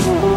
Oh,